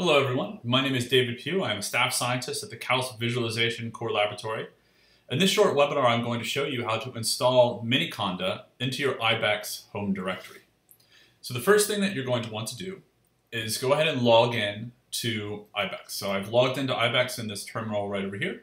Hello everyone, my name is David Pugh. I am a staff scientist at the KAUST Visualization Core Laboratory. In this short webinar, I'm going to show you how to install Miniconda into your IBEX home directory. So the first thing that you're going to want to do is go ahead and log in to IBEX. So I've logged into IBEX in this terminal right over here.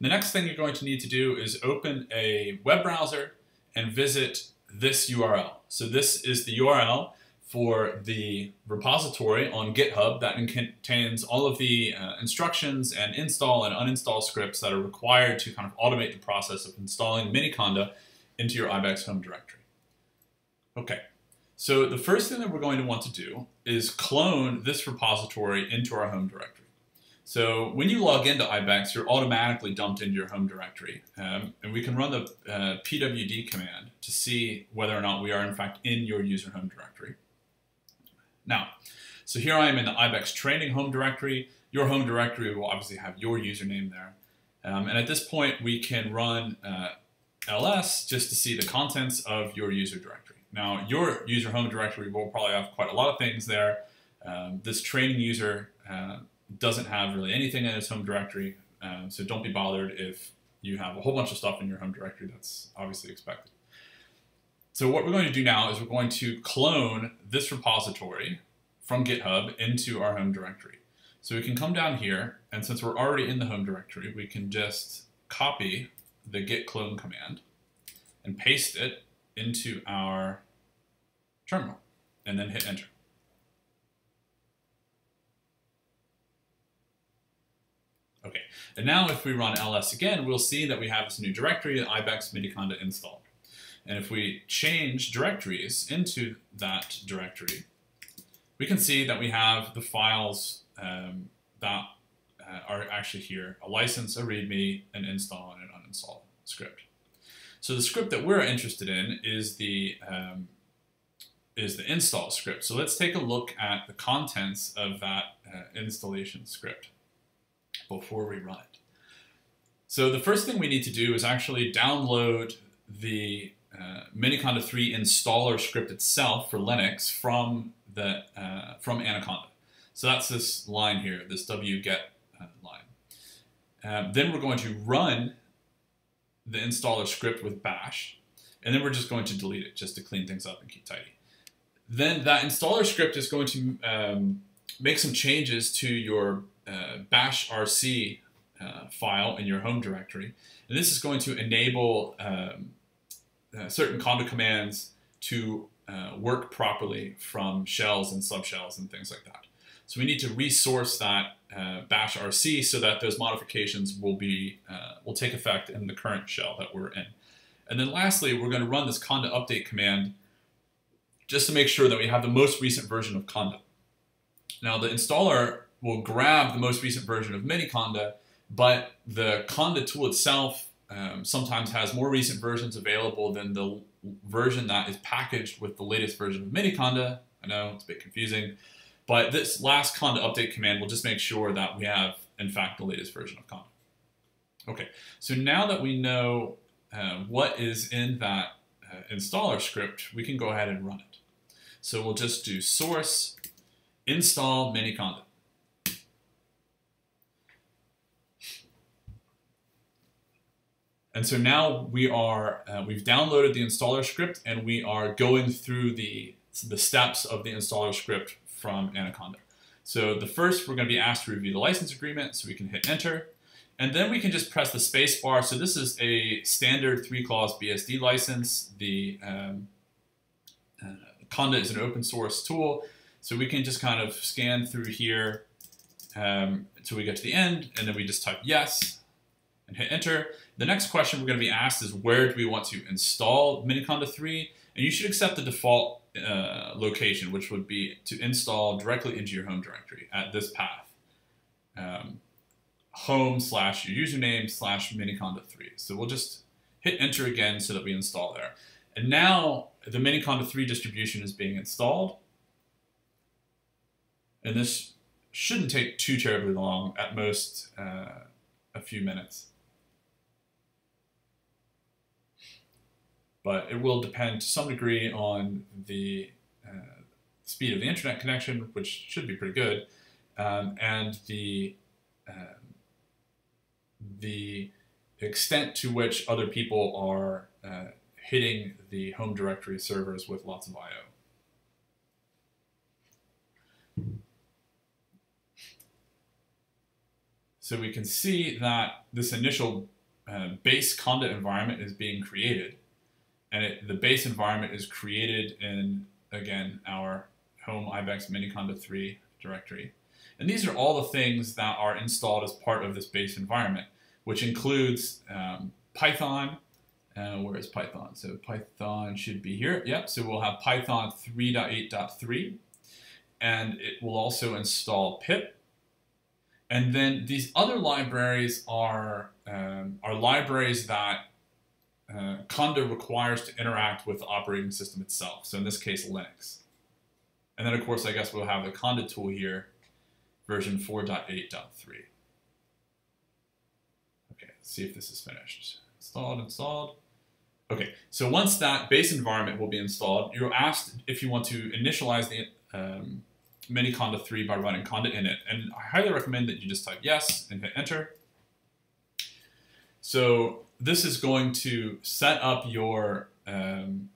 The next thing you're going to need to do is open a web browser and visit this URL. So this is the URL for the repository on GitHub that contains all of the uh, instructions and install and uninstall scripts that are required to kind of automate the process of installing Miniconda into your IBEX home directory. Okay, so the first thing that we're going to want to do is clone this repository into our home directory. So when you log into IBEX, you're automatically dumped into your home directory. Um, and we can run the uh, pwd command to see whether or not we are in fact in your user home directory. Now, so here I am in the IBEX training home directory. Your home directory will obviously have your username there. Um, and at this point, we can run uh, ls just to see the contents of your user directory. Now, your user home directory will probably have quite a lot of things there. Um, this training user uh, doesn't have really anything in its home directory, um, so don't be bothered if you have a whole bunch of stuff in your home directory that's obviously expected. So what we're going to do now is we're going to clone this repository from GitHub into our home directory. So we can come down here, and since we're already in the home directory, we can just copy the git clone command and paste it into our terminal, and then hit enter. Okay, and now if we run ls again, we'll see that we have this new directory, ibex miniconda installed. And if we change directories into that directory, we can see that we have the files um, that uh, are actually here, a license, a readme, an install, and an uninstall script. So the script that we're interested in is the um, is the install script. So let's take a look at the contents of that uh, installation script before we run it. So the first thing we need to do is actually download the uh, Miniconda 3 installer script itself for Linux from the uh, from Anaconda. So that's this line here, this wget uh, line. Um, then we're going to run the installer script with bash, and then we're just going to delete it just to clean things up and keep tidy. Then that installer script is going to um, make some changes to your uh, bash rc uh, file in your home directory, and this is going to enable um, uh, certain conda commands to uh, work properly from shells and subshells and things like that. So we need to resource that uh, bash rc so that those modifications will be uh, will take effect in the current shell that we're in. And then lastly, we're going to run this conda update command just to make sure that we have the most recent version of conda. Now the installer will grab the most recent version of Miniconda, but the conda tool itself um, sometimes has more recent versions available than the version that is packaged with the latest version of Miniconda. I know it's a bit confusing, but this last conda update command will just make sure that we have, in fact, the latest version of conda. Okay, so now that we know uh, what is in that uh, installer script, we can go ahead and run it. So we'll just do source install miniconda. And so now we are, uh, we've downloaded the installer script and we are going through the, the steps of the installer script from Anaconda. So the first, we're going to be asked to review the license agreement, so we can hit enter. And then we can just press the space bar. So this is a standard three clause BSD license. The um, uh, Conda is an open source tool. So we can just kind of scan through here um, until we get to the end, and then we just type yes and hit enter. The next question we're going to be asked is where do we want to install Miniconda 3? And you should accept the default uh, location, which would be to install directly into your home directory at this path. Um, home slash your username slash Miniconda 3. So we'll just hit enter again so that we install there. And now the Miniconda 3 distribution is being installed. And this shouldn't take too terribly long, at most uh, a few minutes. But it will depend to some degree on the uh, speed of the internet connection, which should be pretty good, um, and the um, the extent to which other people are uh, hitting the home directory servers with lots of I/O. So we can see that this initial uh, base conda environment is being created. And it, the base environment is created in, again, our home ibex miniconda 3 directory. And these are all the things that are installed as part of this base environment, which includes um, Python. Uh, where is Python? So Python should be here. Yep, so we'll have Python 3.8.3, and it will also install pip. And then these other libraries are, um, are libraries that uh, Conda requires to interact with the operating system itself. So in this case, Linux. And then of course, I guess we'll have the Conda tool here, version 4.8.3. Okay, let's see if this is finished. Installed, installed. Okay, so once that base environment will be installed, you're asked if you want to initialize the um, Miniconda 3 by running conda init. And I highly recommend that you just type yes and hit enter. So this is going to set up your um,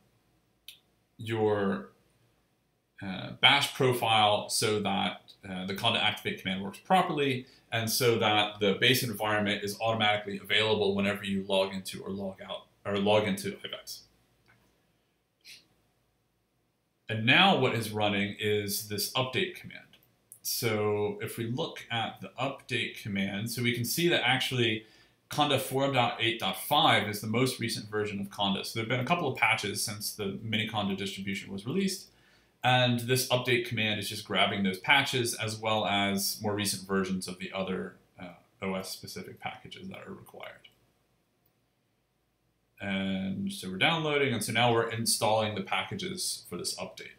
your uh, bash profile so that uh, the conda activate command works properly and so that the base environment is automatically available whenever you log into or log out or log into IBEX. And now what is running is this update command. So if we look at the update command, so we can see that actually Conda 4.8.5 is the most recent version of Conda. So there have been a couple of patches since the mini Conda distribution was released. And this update command is just grabbing those patches as well as more recent versions of the other uh, OS specific packages that are required. And so we're downloading, and so now we're installing the packages for this update.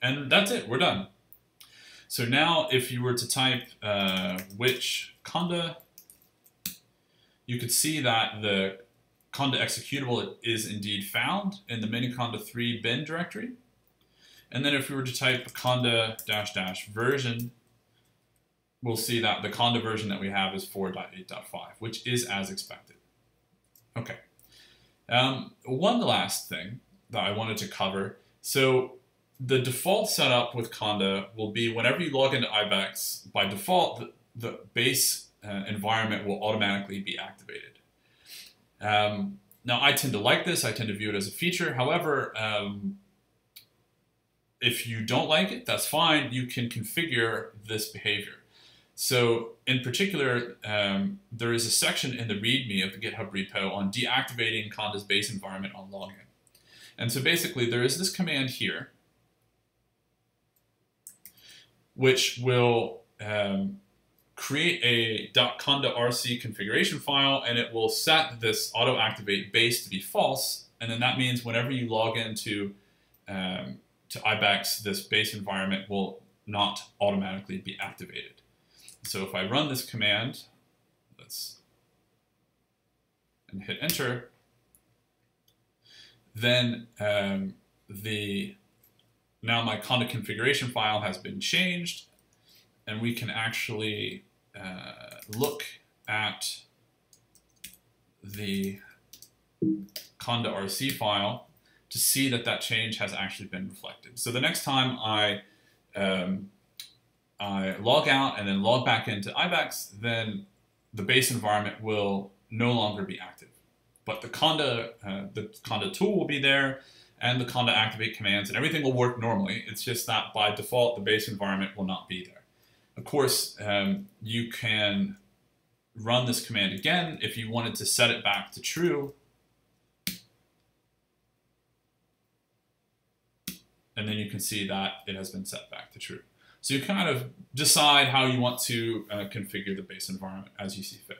And that's it, we're done. So now if you were to type uh, which conda, you could see that the conda executable is indeed found in the miniconda 3 bin directory. And then if we were to type conda dash dash version, we'll see that the conda version that we have is 4.8.5, which is as expected. Okay. Um, one last thing that I wanted to cover. So the default setup with Conda will be whenever you log into IBEX, by default, the, the base uh, environment will automatically be activated. Um, now, I tend to like this. I tend to view it as a feature. However, um, if you don't like it, that's fine. You can configure this behavior. So in particular, um, there is a section in the README of the GitHub repo on deactivating Conda's base environment on login. And so basically there is this command here, which will um, create a .conda.rc configuration file, and it will set this auto-activate base to be false, and then that means whenever you log into um, to IBEX, this base environment will not automatically be activated. So if I run this command, let's and hit enter, then um, the now my conda configuration file has been changed, and we can actually uh, look at the conda RC file to see that that change has actually been reflected. So the next time I um, I log out and then log back into IBEX, then the base environment will no longer be active. But the Conda, uh, the Conda tool will be there and the Conda activate commands and everything will work normally. It's just that by default, the base environment will not be there. Of course, um, you can run this command again if you wanted to set it back to true. And then you can see that it has been set back to true. So you kind of decide how you want to uh, configure the base environment as you see fit.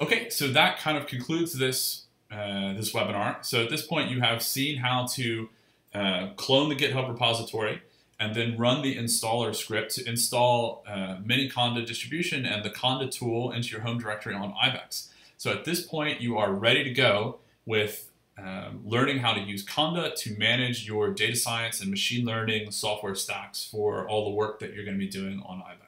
Okay, so that kind of concludes this, uh, this webinar. So at this point, you have seen how to uh, clone the GitHub repository and then run the installer script to install uh, Miniconda distribution and the Conda tool into your home directory on IBEX. So at this point, you are ready to go with um, learning how to use Conda to manage your data science and machine learning software stacks for all the work that you're going to be doing on IBEX.